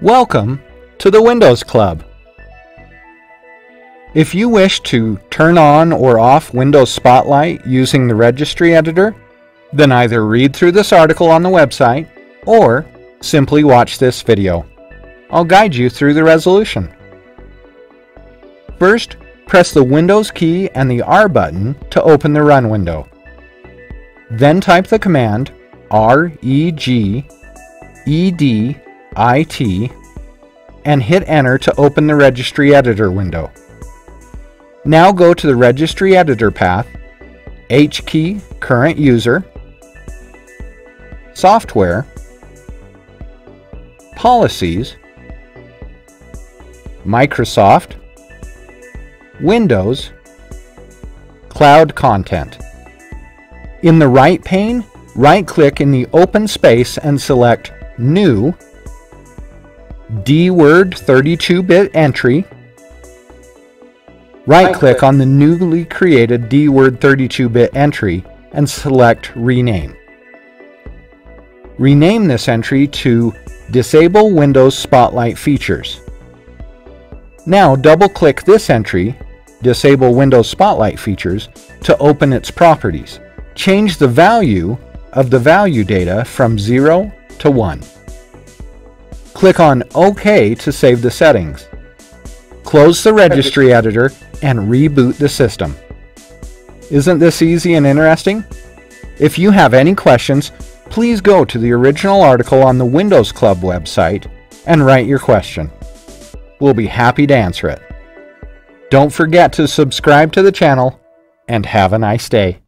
Welcome to the Windows Club. If you wish to turn on or off Windows Spotlight using the registry editor, then either read through this article on the website or simply watch this video. I'll guide you through the resolution. First, press the Windows key and the R button to open the Run window. Then type the command REG ED IT and hit enter to open the registry editor window. Now go to the registry editor path, H key current user, software, policies, Microsoft, Windows, Cloud Content. In the right pane, right click in the open space and select New DWORD 32-bit entry. Right-click on the newly created DWORD 32-bit entry and select Rename. Rename this entry to Disable Windows Spotlight Features. Now double-click this entry, Disable Windows Spotlight Features, to open its properties. Change the value of the value data from 0 to 1. Click on OK to save the settings. Close the registry editor and reboot the system. Isn't this easy and interesting? If you have any questions, please go to the original article on the Windows Club website and write your question. We'll be happy to answer it. Don't forget to subscribe to the channel and have a nice day.